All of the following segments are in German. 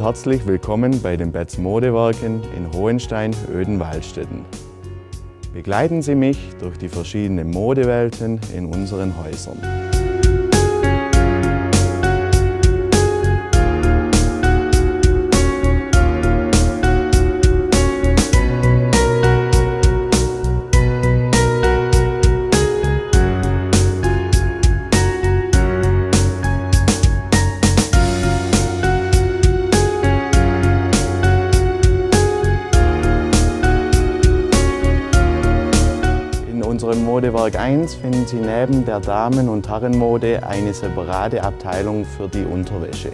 herzlich willkommen bei den Betz Modewerken in Hohenstein-Öden-Waldstätten. Begleiten Sie mich durch die verschiedenen Modewelten in unseren Häusern. Unserem Modewerk 1 finden Sie neben der Damen- und Herrenmode eine separate Abteilung für die Unterwäsche.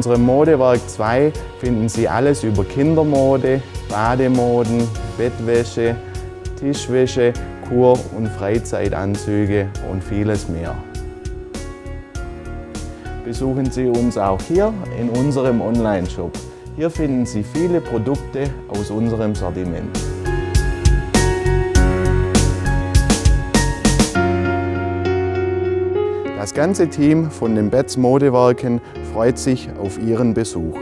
Unserem Modewerk 2 finden Sie alles über Kindermode, Bademoden, Bettwäsche, Tischwäsche, Kur- und Freizeitanzüge und vieles mehr. Besuchen Sie uns auch hier in unserem Online-Shop. Hier finden Sie viele Produkte aus unserem Sortiment. Das ganze Team von den Betz Modewerken freut sich auf Ihren Besuch.